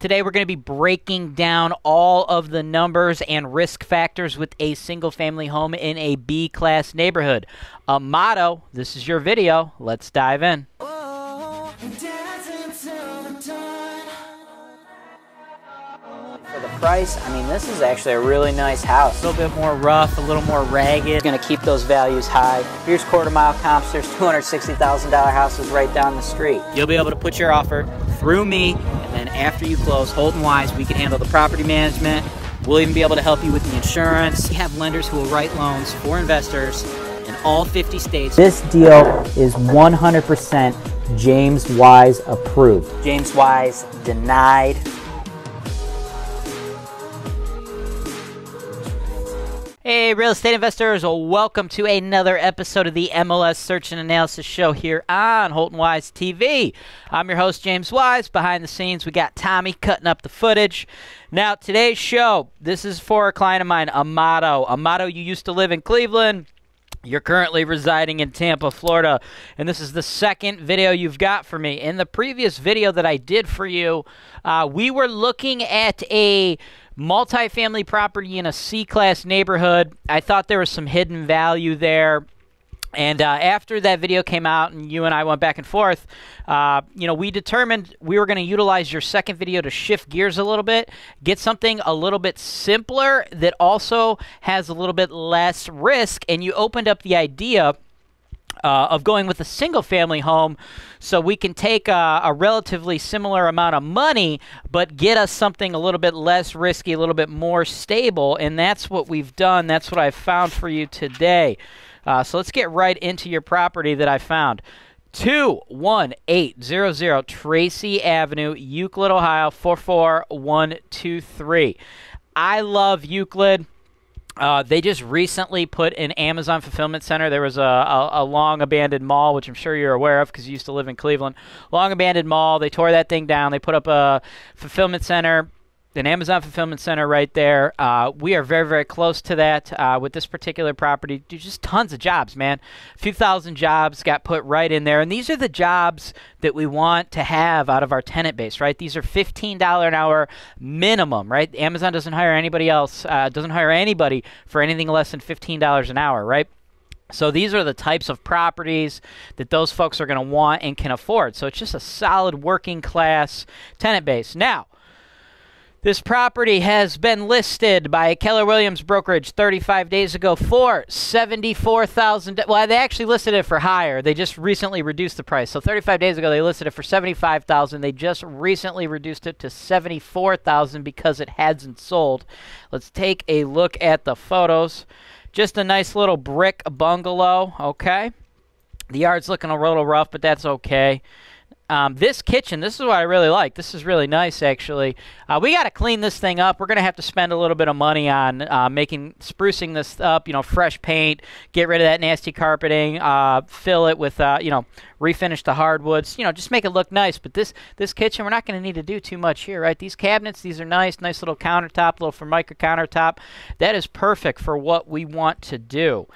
Today, we're going to be breaking down all of the numbers and risk factors with a single family home in a B class neighborhood. Amado this is your video. Let's dive in. For price, I mean, this is actually a really nice house. A little bit more rough, a little more ragged. Going to keep those values high. Here's quarter mile comps. There's $260,000 houses right down the street. You'll be able to put your offer through me, and then after you close, Holton Wise, we can handle the property management. We'll even be able to help you with the insurance. We have lenders who will write loans for investors in all 50 states. This deal is 100% James Wise approved. James Wise denied. Hey, real estate investors, welcome to another episode of the MLS Search and Analysis Show here on Holton Wise TV. I'm your host, James Wise. Behind the scenes, we got Tommy cutting up the footage. Now, today's show, this is for a client of mine, Amado. Amado, you used to live in Cleveland. You're currently residing in Tampa, Florida, and this is the second video you've got for me. In the previous video that I did for you, uh, we were looking at a multifamily property in a C class neighborhood. I thought there was some hidden value there. And uh, after that video came out and you and I went back and forth, uh, you know, we determined we were going to utilize your second video to shift gears a little bit, get something a little bit simpler that also has a little bit less risk. And you opened up the idea uh, of going with a single family home so we can take a, a, relatively similar amount of money but get us something a little bit less risky, a little bit more stable. And that's what we've done. That's what I've found for you today. Uh, so let's get right into your property that I found. 21800 Tracy Avenue, Euclid, Ohio 44123. I love Euclid. Uh, they just recently put an Amazon fulfillment center. There was a, a, a long abandoned mall, which I'm sure you're aware of because you used to live in Cleveland. Long abandoned mall. They tore that thing down. They put up a fulfillment center an Amazon fulfillment center right there. Uh, we are very, very close to that uh, with this particular property. Just tons of jobs, man. A few thousand jobs got put right in there. And these are the jobs that we want to have out of our tenant base, right? These are $15 an hour minimum, right? Amazon doesn't hire anybody else, uh, doesn't hire anybody for anything less than $15 an hour, right? So these are the types of properties that those folks are going to want and can afford. So it's just a solid working class tenant base. Now, this property has been listed by Keller Williams Brokerage 35 days ago for 74,000. Well, they actually listed it for higher. They just recently reduced the price. So 35 days ago they listed it for 75,000. They just recently reduced it to 74,000 because it hasn't sold. Let's take a look at the photos. Just a nice little brick bungalow, okay? The yard's looking a little rough, but that's okay. Um, this kitchen, this is what I really like. This is really nice, actually. Uh, we got to clean this thing up. We're going to have to spend a little bit of money on uh, making, sprucing this up, you know, fresh paint, get rid of that nasty carpeting, uh, fill it with, uh, you know, refinish the hardwoods, you know, just make it look nice. But this, this kitchen, we're not going to need to do too much here, right? These cabinets, these are nice, nice little countertop, little Formica countertop. That is perfect for what we want to do.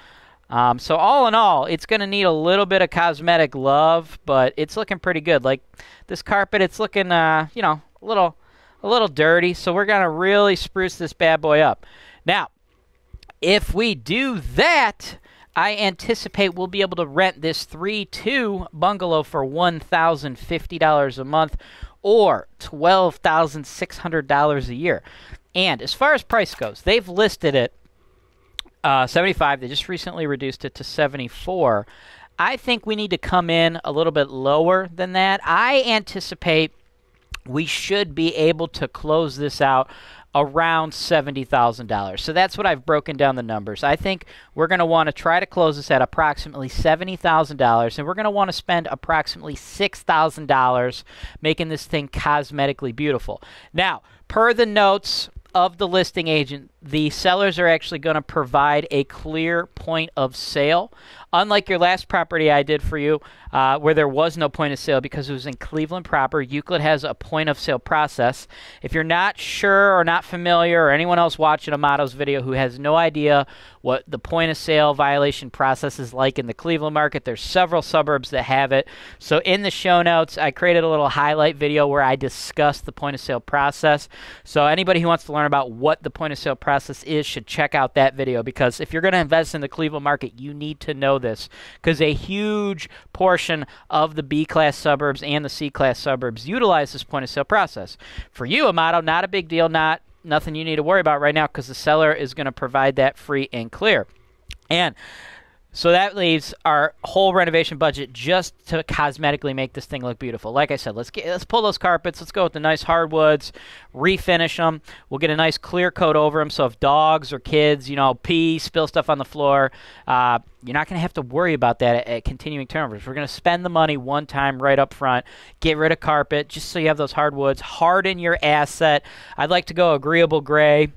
Um, so all in all, it's going to need a little bit of cosmetic love, but it's looking pretty good. Like this carpet, it's looking, uh, you know, a little, a little dirty. So we're going to really spruce this bad boy up. Now, if we do that, I anticipate we'll be able to rent this 3-2 bungalow for $1,050 a month or $12,600 a year. And as far as price goes, they've listed it uh, 75. They just recently reduced it to 74. I think we need to come in a little bit lower than that. I anticipate we should be able to close this out around $70,000. So that's what I've broken down the numbers. I think we're going to want to try to close this at approximately $70,000 and we're going to want to spend approximately $6,000 making this thing cosmetically beautiful. Now, per the notes of the listing agent, the sellers are actually going to provide a clear point of sale Unlike your last property I did for you, uh, where there was no point of sale because it was in Cleveland proper, Euclid has a point of sale process. If you're not sure or not familiar, or anyone else watching Amado's video who has no idea what the point of sale violation process is like in the Cleveland market, there's several suburbs that have it. So in the show notes, I created a little highlight video where I discuss the point of sale process. So anybody who wants to learn about what the point of sale process is should check out that video because if you're going to invest in the Cleveland market, you need to know this because a huge portion of the B class suburbs and the C class suburbs utilize this point of sale process. For you, Amado, not a big deal, not nothing you need to worry about right now because the seller is going to provide that free and clear. And so that leaves our whole renovation budget just to cosmetically make this thing look beautiful. Like I said, let's get let's pull those carpets. Let's go with the nice hardwoods, refinish them. We'll get a nice clear coat over them. So if dogs or kids, you know, pee, spill stuff on the floor, uh, you're not going to have to worry about that at, at continuing turnovers. We're going to spend the money one time right up front, get rid of carpet, just so you have those hardwoods, harden your asset. I'd like to go agreeable gray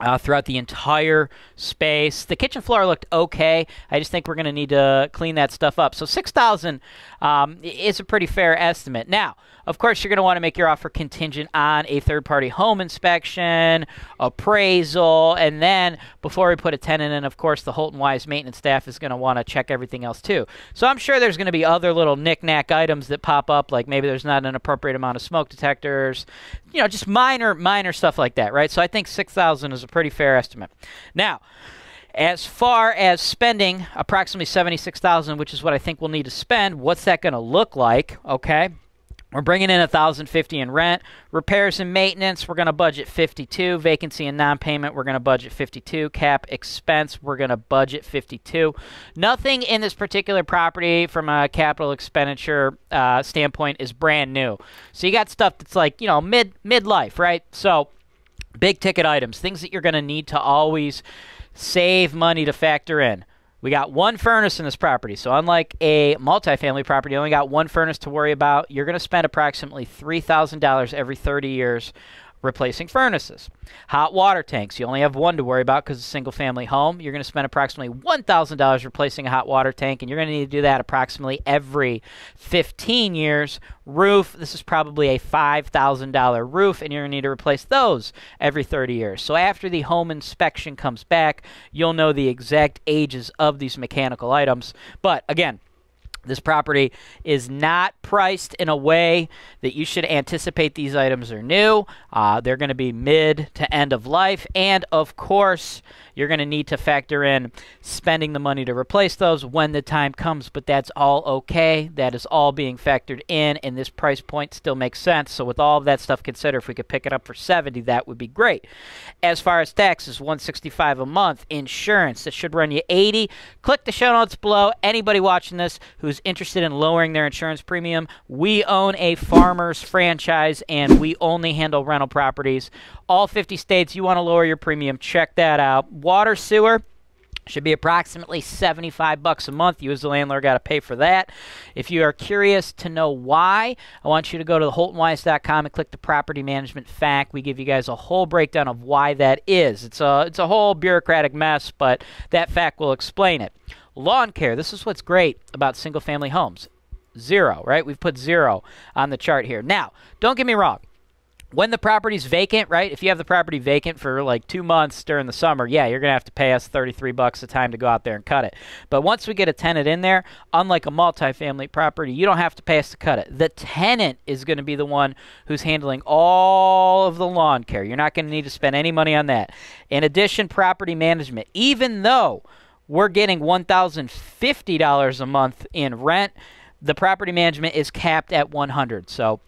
uh, throughout the entire space. The kitchen floor looked okay. I just think we're going to need to clean that stuff up. So 6000 um, is a pretty fair estimate. Now, of course, you're going to want to make your offer contingent on a third-party home inspection, appraisal, and then before we put a tenant in, of course, the Holton Wise maintenance staff is going to want to check everything else too. So I'm sure there's going to be other little knick-knack items that pop up, like maybe there's not an appropriate amount of smoke detectors, you know, just minor, minor stuff like that, right? So I think 6,000 is a pretty fair estimate. Now, as far as spending approximately 76,000, which is what I think we'll need to spend, what's that going to look like, okay? We're bringing in 1050 in rent. Repairs and maintenance, we're going to budget 52. Vacancy and non-payment, we're going to budget 52. Cap expense, we're going to budget 52. Nothing in this particular property from a capital expenditure uh, standpoint is brand new. So you got stuff that's like, you know, mid midlife, right? So big ticket items, things that you're going to need to always save money to factor in. We got one furnace in this property. So unlike a multifamily property, you only got one furnace to worry about. You're going to spend approximately $3,000 every 30 years replacing furnaces. Hot water tanks, you only have one to worry about because it's a single family home. You're going to spend approximately $1,000 replacing a hot water tank, and you're going to need to do that approximately every 15 years. Roof, this is probably a $5,000 roof, and you're going to need to replace those every 30 years. So after the home inspection comes back, you'll know the exact ages of these mechanical items. But again, this property is not priced in a way that you should anticipate these items are new. Uh, they're going to be mid to end of life. And of course, you're going to need to factor in spending the money to replace those when the time comes, but that's all okay. That is all being factored in, and this price point still makes sense. So, with all of that stuff considered, if we could pick it up for 70, that would be great. As far as taxes, 165 a month. Insurance, that should run you 80. Click the show notes below. Anybody watching this who's interested in lowering their insurance premium, we own a farmer's franchise and we only handle rental properties. All 50 states, you want to lower your premium, check that out water, sewer, should be approximately 75 bucks a month. You as the landlord got to pay for that. If you are curious to know why, I want you to go to holtonwise.com and click the property management fact. We give you guys a whole breakdown of why that is. It's a it's a whole bureaucratic mess, but that fact will explain it. Lawn care. This is what's great about single family homes. Zero, right? We've put zero on the chart here. Now, don't get me wrong when the property's vacant, right? If you have the property vacant for like two months during the summer, yeah, you're gonna have to pay us 33 bucks a time to go out there and cut it. But once we get a tenant in there, unlike a multifamily property, you don't have to pay us to cut it. The tenant is gonna be the one who's handling all of the lawn care. You're not gonna need to spend any money on that. In addition, property management, even though we're getting $1,050 a month in rent, the property management is capped at 100. So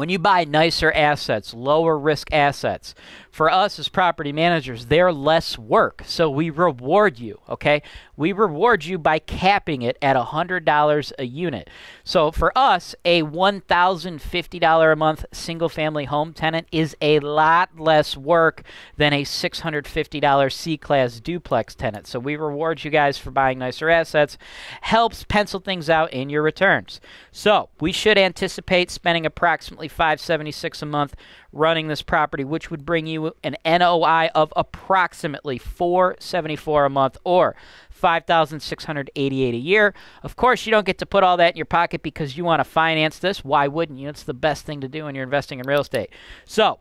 when you buy nicer assets, lower risk assets, for us as property managers, they're less work. So we reward you, okay? We reward you by capping it at $100 a unit. So for us, a $1,050 a month single family home tenant is a lot less work than a $650 C class duplex tenant. So we reward you guys for buying nicer assets, helps pencil things out in your returns. So we should anticipate spending approximately 576 a month running this property, which would bring you an NOI of approximately 474 a month or 5688 a year. Of course, you don't get to put all that in your pocket because you want to finance this. Why wouldn't you? It's the best thing to do when you're investing in real estate. So,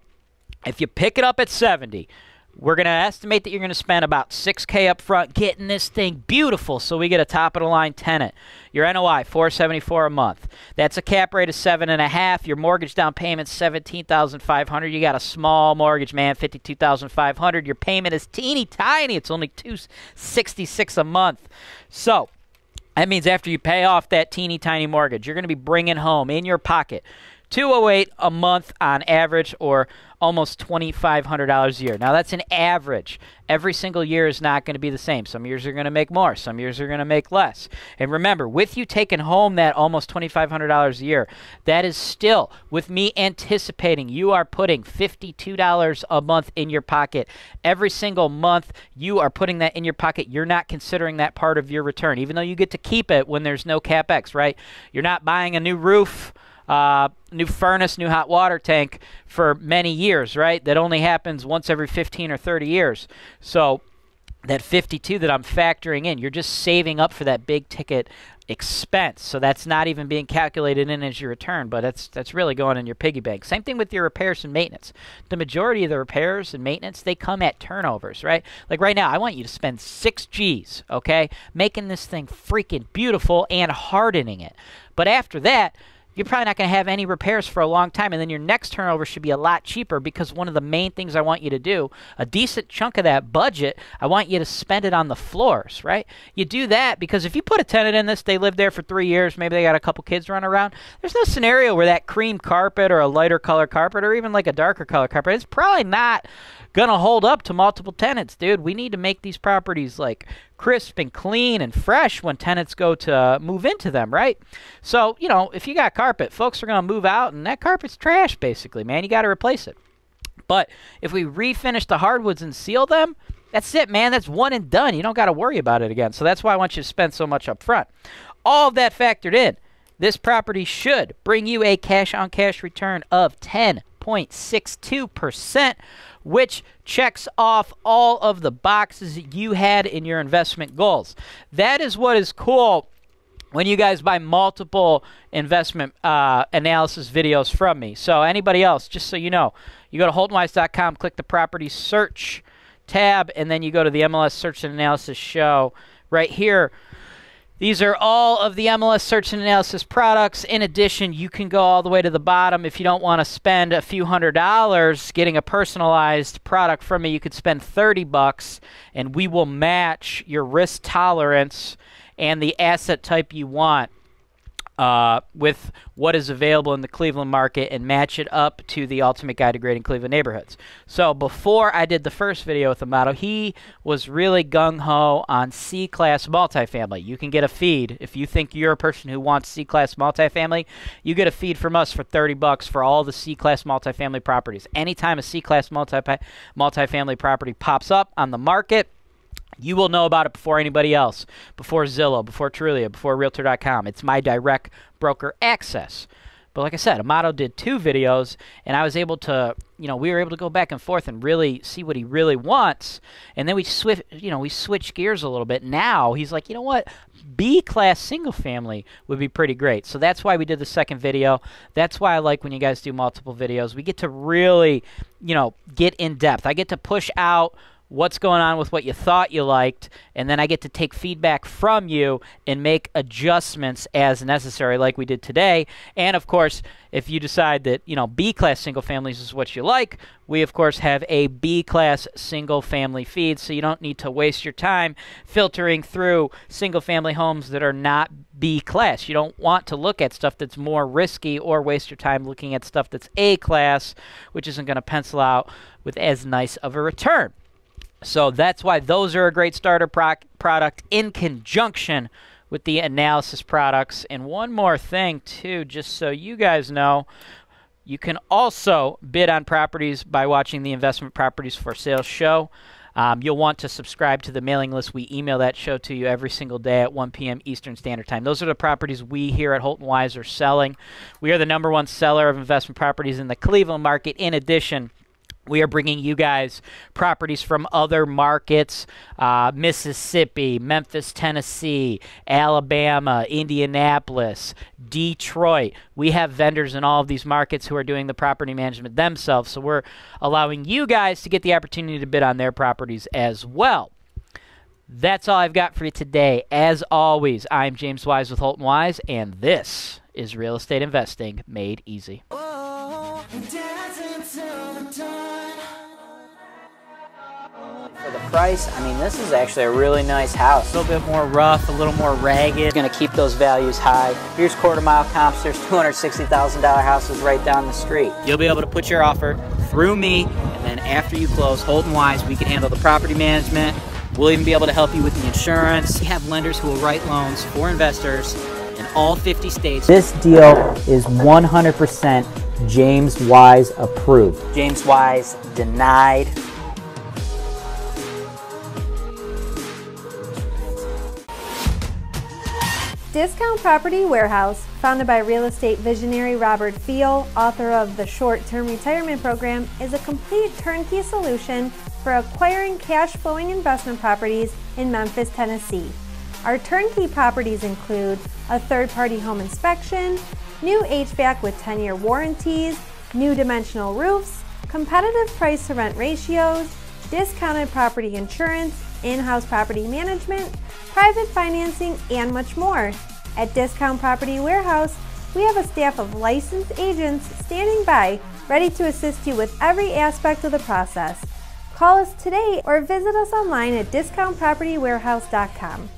if you pick it up at 70, we're going to estimate that you're going to spend about 6K up front getting this thing beautiful so we get a top of the line tenant. Your NOI, 474 a month. That's a cap rate of 7.5. Your mortgage down payment, 17500 You got a small mortgage, man, 52500 Your payment is teeny tiny. It's only 266 a month. So, that means after you pay off that teeny tiny mortgage, you're going to be bringing home in your pocket 208 a month on average or almost $2,500 a year. Now, that's an average. Every single year is not going to be the same. Some years are going to make more, some years are going to make less. And remember, with you taking home that almost $2,500 a year, that is still, with me anticipating you are putting $52 a month in your pocket. Every single month, you are putting that in your pocket. You're not considering that part of your return, even though you get to keep it when there's no capex, right? You're not buying a new roof uh, new furnace, new hot water tank for many years, right? That only happens once every 15 or 30 years. So that 52 that I'm factoring in, you're just saving up for that big ticket expense. So that's not even being calculated in as your return, but that's that's really going in your piggy bank. Same thing with your repairs and maintenance. The majority of the repairs and maintenance, they come at turnovers, right? Like right now, I want you to spend 6 Gs, okay? Making this thing freaking beautiful and hardening it. But after that, you're probably not going to have any repairs for a long time. And then your next turnover should be a lot cheaper because one of the main things I want you to do, a decent chunk of that budget, I want you to spend it on the floors, right? You do that because if you put a tenant in this, they live there for three years, maybe they got a couple kids running around. There's no scenario where that cream carpet or a lighter color carpet or even like a darker color carpet, it's probably not going to hold up to multiple tenants, dude. We need to make these properties like crisp and clean and fresh when tenants go to move into them, right? So, you know, if you got carpet, folks are going to move out and that carpet's trash basically, man. You got to replace it. But if we refinish the hardwoods and seal them, that's it, man. That's one and done. You don't got to worry about it again. So that's why I want you to spend so much up front. All of that factored in, this property should bring you a cash on cash return of 10.62%, which checks off all of the boxes that you had in your investment goals. That is what is cool when you guys buy multiple investment uh, analysis videos from me. So anybody else, just so you know, you go to holtonwise.com, click the property search tab, and then you go to the MLS search and analysis show right here. These are all of the MLS search and analysis products. In addition, you can go all the way to the bottom if you don't want to spend a few hundred dollars getting a personalized product from me. You could spend 30 bucks and we will match your risk tolerance and the asset type you want uh, with what is available in the Cleveland market and match it up to the ultimate guide to grading Cleveland neighborhoods. So before I did the first video with Amado, he was really gung ho on C class multifamily. You can get a feed if you think you're a person who wants C class multifamily. You get a feed from us for 30 bucks for all the C class multifamily properties. Anytime a C class multi multifamily property pops up on the market you will know about it before anybody else, before Zillow, before Trulia, before Realtor.com. It's my direct broker access. But like I said, Amado did two videos, and I was able to, you know, we were able to go back and forth and really see what he really wants. And then we swift, you know, we switched gears a little bit. Now he's like, you know what, B class single family would be pretty great. So that's why we did the second video. That's why I like when you guys do multiple videos. We get to really, you know, get in depth. I get to push out what's going on with what you thought you liked, and then I get to take feedback from you and make adjustments as necessary, like we did today. And of course, if you decide that you know B class single families is what you like, we of course have a B class single family feed, so you don't need to waste your time filtering through single family homes that are not B class. You don't want to look at stuff that's more risky or waste your time looking at stuff that's A class, which isn't going to pencil out with as nice of a return. So that's why those are a great starter pro product in conjunction with the analysis products. And one more thing, too, just so you guys know, you can also bid on properties by watching the Investment Properties for Sale show Um, you'll want to subscribe to the mailing list. We email that show to you every single day at 1 p.m. Eastern Standard Time. Those are the properties we here at Holton Wise are selling. We are the number one seller of investment properties in the Cleveland market. In addition, we are bringing you guys properties from other markets uh, Mississippi, Memphis, Tennessee, Alabama, Indianapolis, Detroit. We have vendors in all of these markets who are doing the property management themselves. So we're allowing you guys to get the opportunity to bid on their properties as well. That's all I've got for you today. As always, I'm James Wise with Holton Wise, and this is Real Estate Investing Made Easy. For the price, I mean, this is actually a really nice house. A little bit more rough, a little more ragged. It's gonna keep those values high. Here's quarter mile comps. There's $260,000 houses right down the street. You'll be able to put your offer through me, and then after you close, Holton Wise, we can handle the property management. We'll even be able to help you with the insurance. We have lenders who will write loans for investors in all 50 states. This deal is 100% James Wise approved. James Wise denied Discount Property Warehouse, founded by real estate visionary Robert Feal, author of the Short Term Retirement Program, is a complete turnkey solution for acquiring cash flowing investment properties in Memphis, Tennessee. Our turnkey properties include a third party home inspection, new HVAC with 10 year warranties, new dimensional roofs, competitive price to rent ratios, discounted property insurance, in house property management, private financing, and much more. At Discount Property Warehouse, we have a staff of licensed agents standing by, ready to assist you with every aspect of the process. Call us today or visit us online at discountpropertywarehouse.com.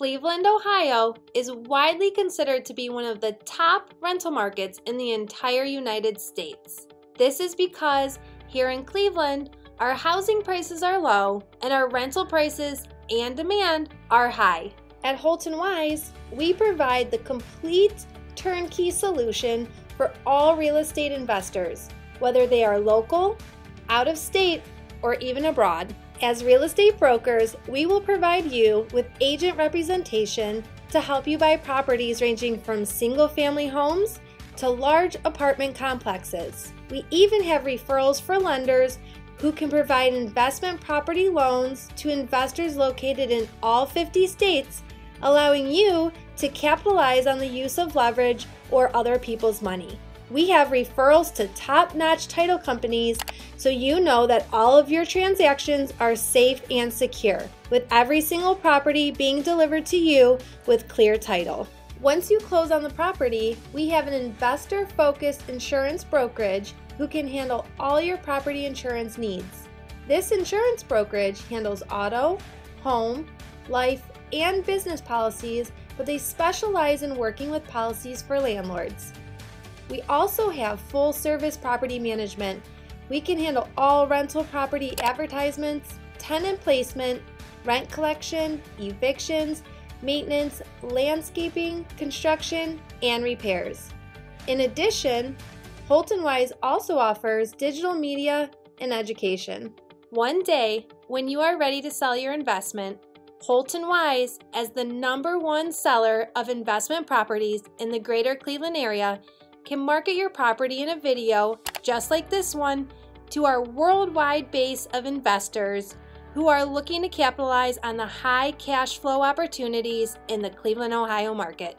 Cleveland, Ohio is widely considered to be one of the top rental markets in the entire United States. This is because here in Cleveland, our housing prices are low and our rental prices and demand are high. At Holton Wise, we provide the complete turnkey solution for all real estate investors, whether they are local, out of state, or even abroad. As real estate brokers, we will provide you with agent representation to help you buy properties ranging from single family homes to large apartment complexes. We even have referrals for lenders who can provide investment property loans to investors located in all 50 states, allowing you to capitalize on the use of leverage or other people's money. We have referrals to top notch title companies so you know that all of your transactions are safe and secure, with every single property being delivered to you with clear title. Once you close on the property, we have an investor focused insurance brokerage who can handle all your property insurance needs. This insurance brokerage handles auto, home, life, and business policies, but they specialize in working with policies for landlords. We also have full service property management. We can handle all rental property advertisements, tenant placement, rent collection, evictions, maintenance, landscaping, construction, and repairs. In addition, Holton Wise also offers digital media and education. One day, when you are ready to sell your investment, Holton Wise, as the number one seller of investment properties in the greater Cleveland area, can market your property in a video just like this one to our worldwide base of investors who are looking to capitalize on the high cash flow opportunities in the Cleveland, Ohio market.